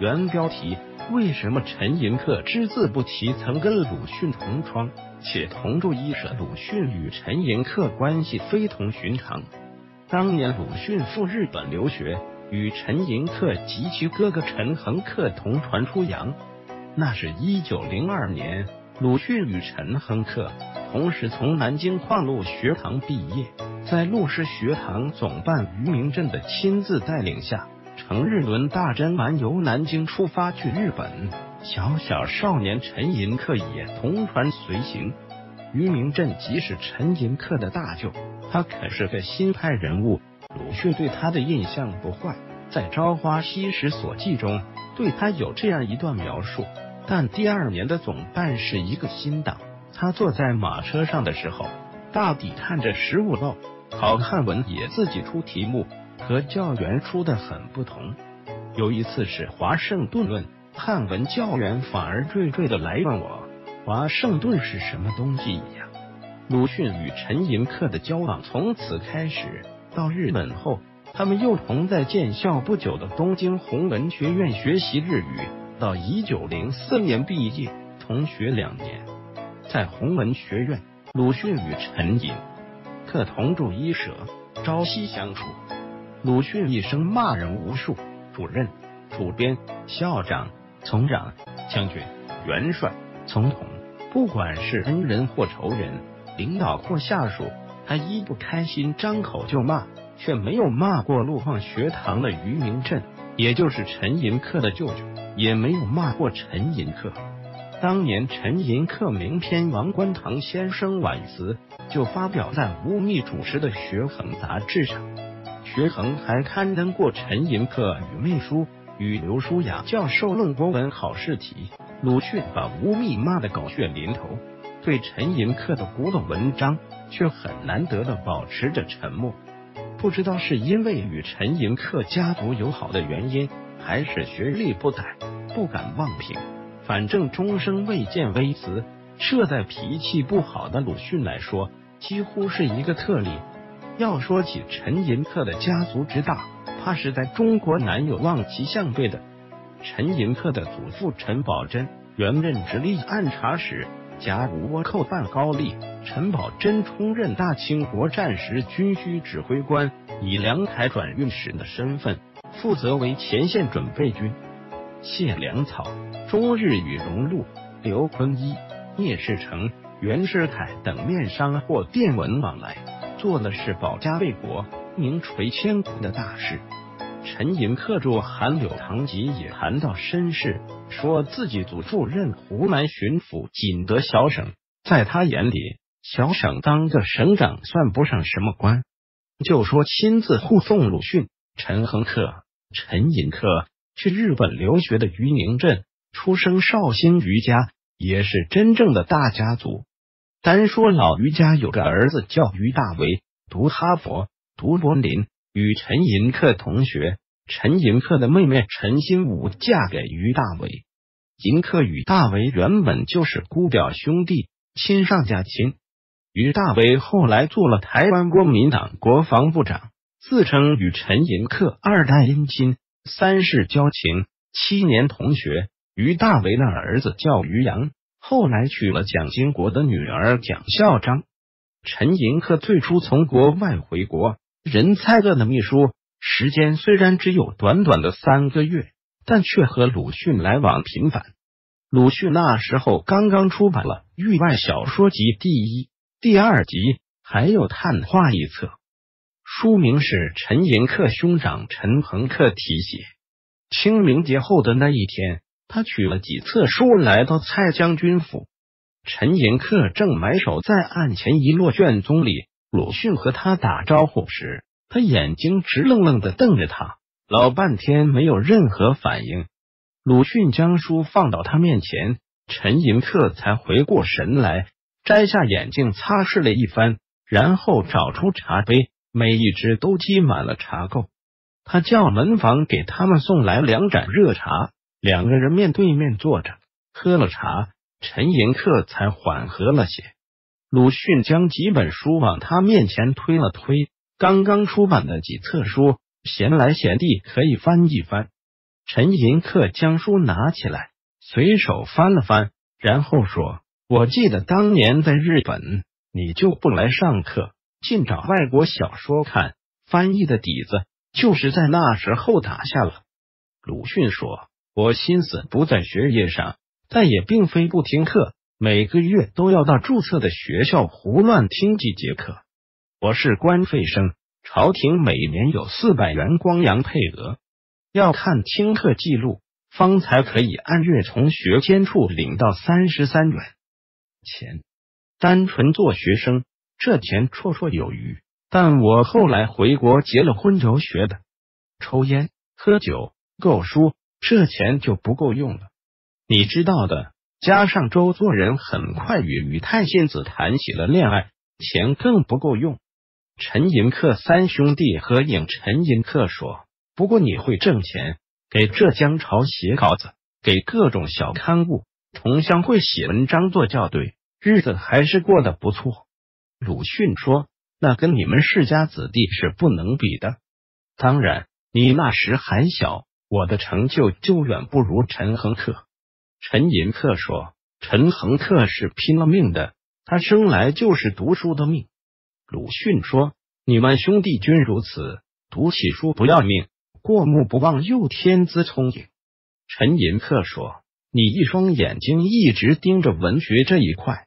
原标题：为什么陈寅恪只字不提曾跟鲁迅同窗且同住一舍？鲁迅与陈寅恪关系非同寻常。当年鲁迅赴日本留学，与陈寅恪及其哥哥陈恒恪同船出洋。那是一九零二年，鲁迅与陈恒恪同时从南京矿路学堂毕业，在陆氏学堂总办余明振的亲自带领下。乘日轮大珍丸由南京出发去日本，小小少年陈寅恪也同船随行。于明振即是陈寅恪的大舅，他可是个新派人物。鲁迅对他的印象不坏，在《朝花夕拾所记》中对他有这样一段描述。但第二年的总办是一个新党，他坐在马车上的时候，大抵看着实物报，考汉文也自己出题目。和教员说的很不同。有一次是华盛顿论，汉文教员反而惴惴的来问我：“华盛顿是什么东西呀？”鲁迅与陈寅恪的交往从此开始。到日本后，他们又同在建校不久的东京弘文学院学习日语。到一九零四年毕业，同学两年。在弘文学院，鲁迅与陈寅恪同住一舍，朝夕相处。鲁迅一生骂人无数，主任、主编、校长、从长、将军、元帅、总统，不管是恩人或仇人，领导或下属，他一不开心张口就骂，却没有骂过陆放学堂的余明振，也就是陈寅恪的舅舅，也没有骂过陈寅恪。当年陈寅恪名篇《王观堂先生挽词》就发表在吴宓主持的《学衡》杂志上。学衡还刊登过陈寅恪与秘书与刘书雅教授论国文考试题。鲁迅把吴宓骂得狗血淋头，对陈寅恪的古董文章却很难得的保持着沉默。不知道是因为与陈寅恪家族友好的原因，还是学历不逮，不敢妄评。反正终生未见微词，这在脾气不好的鲁迅来说，几乎是一个特例。要说起陈寅恪的家族之大，怕是在中国难有望其项背的。陈寅恪的祖父陈宝箴原任直隶按察使，甲午倭寇犯高丽，陈宝箴出任大清国战时军需指挥官，以粮台转运使的身份，负责为前线准备军谢粮草。终日与荣禄、刘坤一、聂士成、袁世凯等面商或电文往来。做的是保家卫国、名垂千古的大事。陈寅恪著《韩柳堂集》也谈到身世，说自己祖父任湖南巡抚锦德小省，在他眼里，小省当个省长算不上什么官。就说亲自护送鲁迅、陈恒恪、陈寅恪去日本留学的余宁镇，出生绍兴余家，也是真正的大家族。单说老于家有个儿子叫于大为，读哈佛，读柏林，与陈寅恪同学。陈寅恪的妹妹陈新武嫁给于大为。寅恪与大为原本就是姑表兄弟，亲上加亲。于大为后来做了台湾国民党国防部长，自称与陈寅恪二代姻亲，三世交情，七年同学。于大为的儿子叫于洋。后来娶了蒋经国的女儿蒋孝章。陈寅恪最初从国外回国，任蔡锷的秘书，时间虽然只有短短的三个月，但却和鲁迅来往频繁。鲁迅那时候刚刚出版了《域外小说集》第一、第二集，还有探话一册，书名是陈寅恪兄长陈恒恪题写。清明节后的那一天。他取了几册书来到蔡将军府，陈寅恪正埋首在案前一摞卷宗里。鲁迅和他打招呼时，他眼睛直愣愣的瞪着他，老半天没有任何反应。鲁迅将书放到他面前，陈寅恪才回过神来，摘下眼镜擦拭了一番，然后找出茶杯，每一只都积满了茶垢。他叫门房给他们送来两盏热茶。两个人面对面坐着，喝了茶，陈寅恪才缓和了些。鲁迅将几本书往他面前推了推，刚刚出版的几册书，闲来闲地可以翻一翻。陈寅恪将书拿起来，随手翻了翻，然后说：“我记得当年在日本，你就不来上课，尽找外国小说看，翻译的底子就是在那时候打下了。”鲁迅说：“我心思不在学业上，但也并非不听课，每个月都要到注册的学校胡乱听几节课。我是官费生。”朝廷每年有四百元光洋配额，要看听课记录，方才可以按月从学监处领到三十三元钱。单纯做学生，这钱绰绰有余。但我后来回国结了婚，留学的，抽烟、喝酒、购书，这钱就不够用了。你知道的。加上周作人很快与宇太信子谈起了恋爱，钱更不够用。陈寅恪三兄弟合影。陈寅恪说：“不过你会挣钱，给浙江潮写稿子，给各种小刊物、同乡会写文章做校对，日子还是过得不错。”鲁迅说：“那跟你们世家子弟是不能比的。当然，你那时还小，我的成就就远不如陈恒克。”陈寅恪说：“陈恒恪是拼了命的，他生来就是读书的命。”鲁迅说：“你们兄弟均如此，读起书不要命，过目不忘又天资聪颖。”陈寅恪说：“你一双眼睛一直盯着文学这一块。”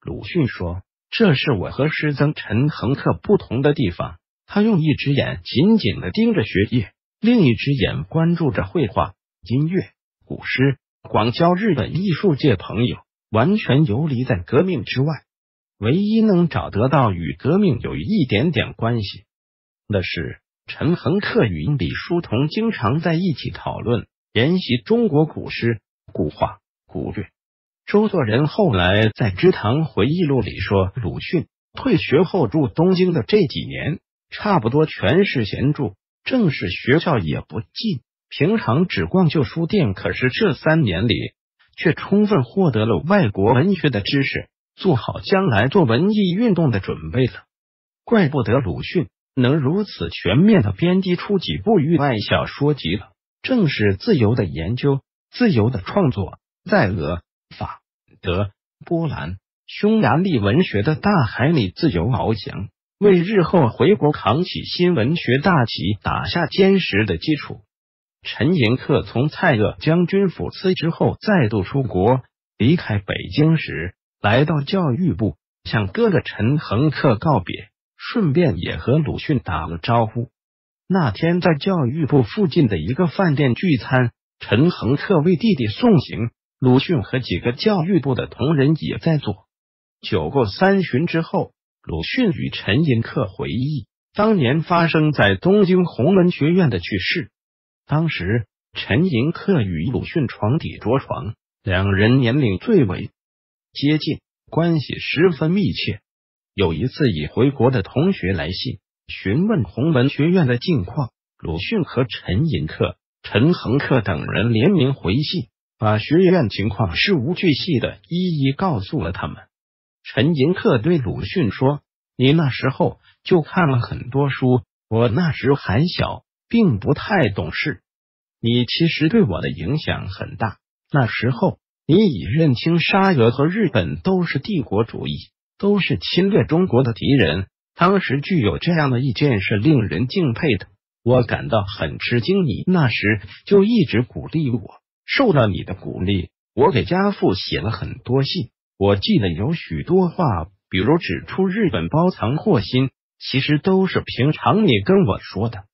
鲁迅说：“这是我和师曾陈恒恪不同的地方。他用一只眼紧紧的盯着学业，另一只眼关注着绘画、音乐、古诗，广交日本艺术界朋友，完全游离在革命之外。”唯一能找得到与革命有一点点关系的是，陈恒恪与李叔同经常在一起讨论研习中国古诗、古画、古乐。周作人后来在《知堂回忆录》里说，鲁迅退学后住东京的这几年，差不多全是闲住，正式学校也不近，平常只逛旧书店。可是这三年里，却充分获得了外国文学的知识。做好将来做文艺运动的准备了，怪不得鲁迅能如此全面的编辑出几部域外小说集了。正是自由的研究、自由的创作，在俄、法、德、波兰、匈牙利文学的大海里自由翱翔，为日后回国扛起新文学大旗打下坚实的基础。陈寅恪从蔡锷将军府辞职后，再度出国，离开北京时。来到教育部，向哥哥陈恒恪告别，顺便也和鲁迅打了招呼。那天在教育部附近的一个饭店聚餐，陈恒恪为弟弟送行，鲁迅和几个教育部的同仁也在座。酒过三巡之后，鲁迅与陈寅恪回忆当年发生在东京弘文学院的趣事。当时陈寅恪与鲁迅床底着床，两人年龄最为。接近，关系十分密切。有一次，已回国的同学来信询问弘文学院的近况，鲁迅和陈寅恪、陈恒恪等人联名回信，把学院情况事无巨细的一一告诉了他们。陈寅恪对鲁迅说：“你那时候就看了很多书，我那时还小，并不太懂事。你其实对我的影响很大。那时候。”你已认清沙俄和日本都是帝国主义，都是侵略中国的敌人。当时具有这样的意见是令人敬佩的，我感到很吃惊。你那时就一直鼓励我，受到你的鼓励，我给家父写了很多信。我记得有许多话，比如指出日本包藏祸心，其实都是平常你跟我说的。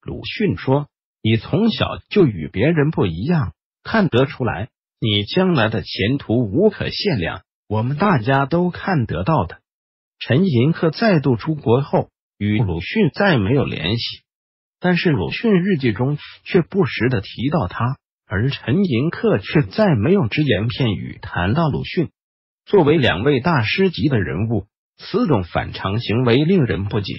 鲁迅说：“你从小就与别人不一样，看得出来。”你将来的前途无可限量，我们大家都看得到的。陈寅恪再度出国后，与鲁迅再没有联系，但是鲁迅日记中却不时的提到他，而陈寅恪却再没有只言片语谈到鲁迅。作为两位大师级的人物，此种反常行为令人不解。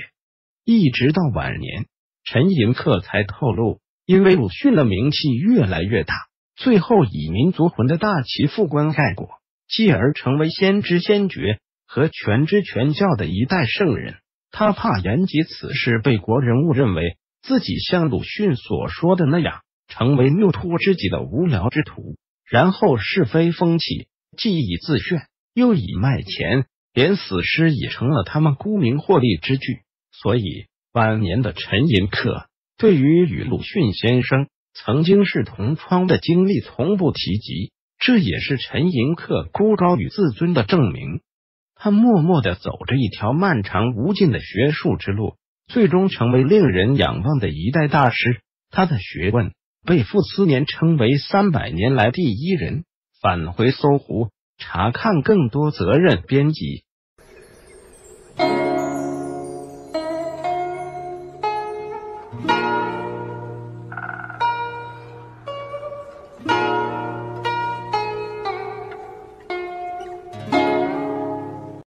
一直到晚年，陈寅恪才透露，因为鲁迅的名气越来越大。最后以民族魂的大旗副官盖过，继而成为先知先觉和全知全教的一代圣人。他怕言及此事被国人误认为自己像鲁迅所说的那样成为谬托之极的无聊之徒，然后是非风起，既以自炫，又以卖钱，连死尸也成了他们沽名获利之具。所以晚年的陈寅恪对于与鲁迅先生曾经是同窗的经历从不提及，这也是陈寅恪孤高与自尊的证明。他默默的走着一条漫长无尽的学术之路，最终成为令人仰望的一代大师。他的学问被傅斯年称为三百年来第一人。返回搜狐，查看更多责任编辑。